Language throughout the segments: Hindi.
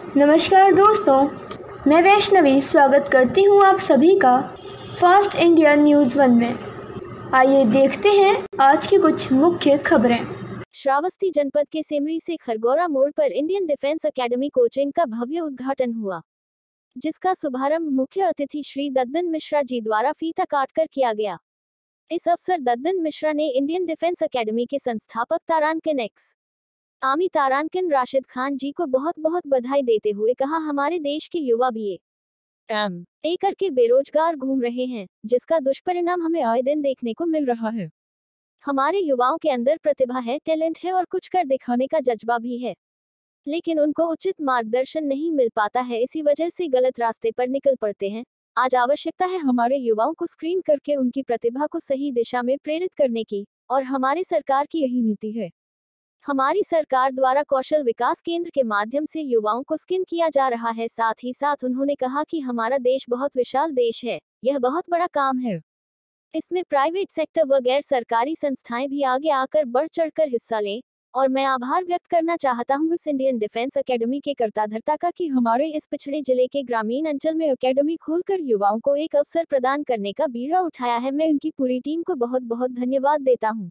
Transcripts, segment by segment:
नमस्कार दोस्तों, मैं वैष्णवी स्वागत करती हूँ आप सभी का फास्ट इंडिया न्यूज़ वन में। आइए देखते हैं आज की कुछ मुख्य खबरें। श्रावस्ती जनपद के सिमरी से खरगोरा मोड़ पर इंडियन डिफेंस एकेडमी कोचिंग का भव्य उद्घाटन हुआ, जिसका शुभारंभ मुख्य अतिथि श्री दद्दन मिश्रा जी द्वारा फीता काटकर किया गया। इस अवसर दद्दन मिश्रा ने इंडियन डिफेंस एकेडमी के संस्थापक तारानकिन एक्स आमी तारानकिन राशिद खान जी को बहुत बहुत बधाई देते हुए कहा हमारे देश के युवा भी एम ए करके बेरोजगार घूम रहे हैं जिसका दुष्परिणाम हमें आए दिन देखने को मिल रहा है। हमारे युवाओं के अंदर प्रतिभा है टैलेंट है और कुछ कर दिखाने का जज्बा भी है। लेकिन उनको उचित मार्गदर्शन नहीं मिल पाता है इसी वजह से गलत रास्ते पर निकल पड़ते हैं। आज आवश्यकता है हमारे युवाओं को स्क्रीन करके उनकी प्रतिभा को सही दिशा में प्रेरित करने की और हमारी सरकार की यही नीति है। हमारी सरकार द्वारा कौशल विकास केंद्र के माध्यम से युवाओं को स्किन किया जा रहा है। साथ ही साथ उन्होंने कहा कि हमारा देश बहुत विशाल देश है। यह बहुत बड़ा काम है। इसमें प्राइवेट सेक्टर व गैर सरकारी संस्थाएँ भी आगे आकर बढ़ चढ़कर हिस्सा लें और मैं आभार व्यक्त करना चाहता हूँ इस इंडियन डिफेंस एकेडमी के कर्ताधरता का कि हमारे इस पिछड़े ज़िले के ग्रामीण अंचल में एकेडमी खोलकर युवाओं को एक अवसर प्रदान करने का बीड़ा उठाया है। मैं उनकी पूरी टीम को बहुत बहुत धन्यवाद देता हूँ।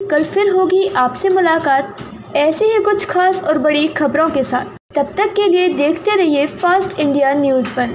कल फिर होगी आपसे मुलाकात। ऐसे ही कुछ खास और बड़ी खबरों के साथ। तब तक के लिए देखते रहिए फास्ट इंडिया न्यूज़ वन